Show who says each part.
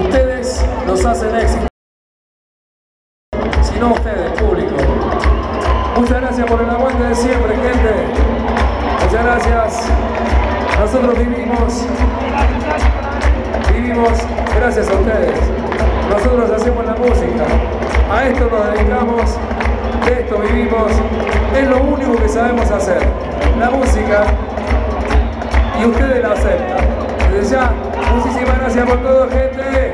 Speaker 1: Ustedes nos hacen éxito. Si no ustedes, público. Muchas gracias por el aguante de siempre, gente. Muchas gracias. Nosotros vivimos, vivimos gracias a ustedes. Nosotros hacemos la música. A esto nos dedicamos, de esto vivimos. Es lo único que sabemos hacer. La música. Y ustedes la aceptan. Muchísimas gracias por todo, gente.